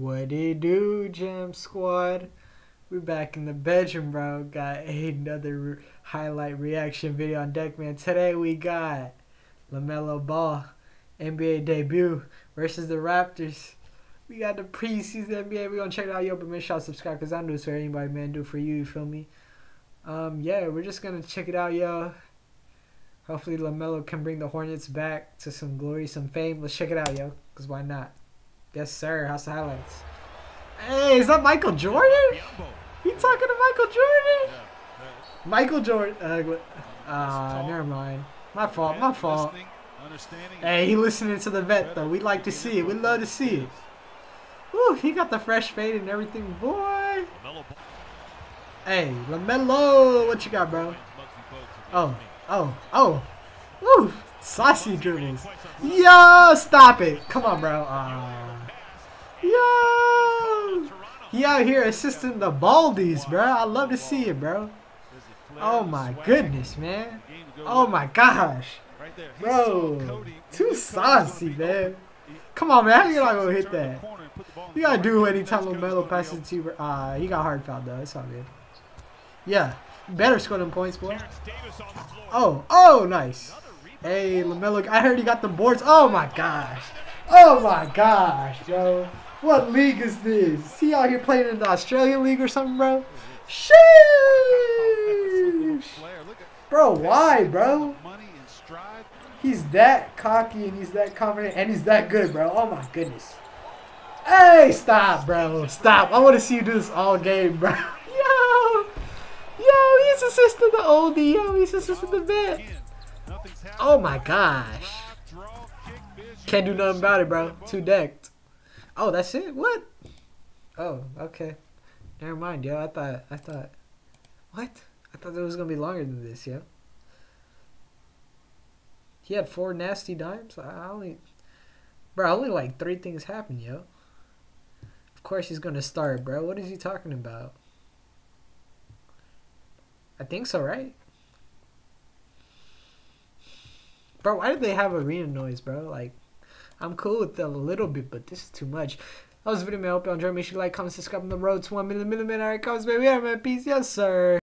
What it do, Jam Squad? We're back in the bedroom, bro. Got another highlight reaction video on deck, man. Today we got LaMelo Ball, NBA debut versus the Raptors. We got the preseason NBA. We're gonna check it out, yo. But make sure y'all subscribe because I do this for anybody, man. Do it for you, you feel me? Um, yeah, we're just gonna check it out, yo. Hopefully LaMelo can bring the Hornets back to some glory, some fame. Let's check it out, yo. Because why not? Yes, sir. How's the highlights? Hey, is that Michael Jordan? He talking to Michael Jordan? Michael Jordan. Uh, uh, never mind. My fault. My fault. Hey, he listening to the vet though. We like to see it. We love to see it. Woo, he got the fresh fade and everything, boy. Hey, Lamelo, what you got, bro? Oh, oh, oh. Woo, saucy dribbles. Yo, stop it. Come on, bro. Uh, yo. He out here assisting the Baldies, bro. I love to see it, bro. Oh, my goodness, man. Oh, my gosh. Bro, too saucy, man. Come on, man. How you not to hit that? You got to do anytime LaMelo passes to you. Uh, he got hard foul, though. It's all good. Yeah. Better score them points, boy. Oh, oh, nice. Hey, LaMelo, I heard he got the boards. Oh, my gosh. Oh, my gosh, bro. What league is this? He out here playing in the Australian League or something, bro? Sheesh. Bro, why, bro? He's that cocky and he's that confident and he's that good, bro. Oh, my goodness. Hey, stop, bro. Stop. I want to see you do this all game, bro. Yo. Yo, he's assisting the oldie. Yo, he's assisting the vet. Oh, my gosh. Can't do nothing about it, bro. Too decked. Oh, that's it? What? Oh, okay. Never mind, yo. I thought, I thought, what? I thought it was to be longer than this, yo. He had four nasty dimes? I only, bro, only like three things happened, yo. Of course he's to start, bro. What is he talking about? I think so, right? Bro, why did they have arena noise, bro? Like, I'm cool with a little bit, but this is too much. That was the video, man. I hope you enjoyed. Make sure you like, comment, subscribe on the road to 1 million million. Alright, comments, baby. Yeah, man. Peace. Yes, sir.